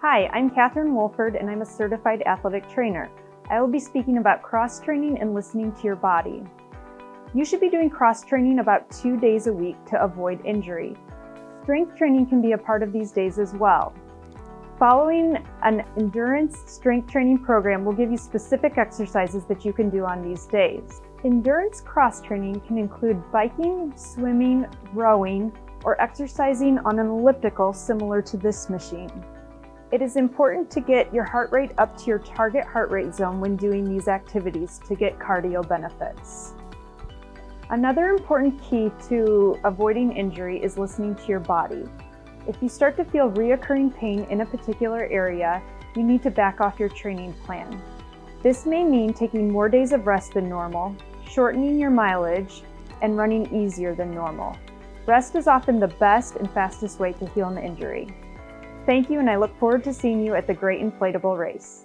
Hi, I'm Katherine Wolford and I'm a certified athletic trainer. I will be speaking about cross training and listening to your body. You should be doing cross training about two days a week to avoid injury. Strength training can be a part of these days as well. Following an endurance strength training program will give you specific exercises that you can do on these days. Endurance cross training can include biking, swimming, rowing, or exercising on an elliptical similar to this machine. It is important to get your heart rate up to your target heart rate zone when doing these activities to get cardio benefits. Another important key to avoiding injury is listening to your body. If you start to feel reoccurring pain in a particular area, you need to back off your training plan. This may mean taking more days of rest than normal, shortening your mileage, and running easier than normal. Rest is often the best and fastest way to heal an injury. Thank you, and I look forward to seeing you at the Great Inflatable Race.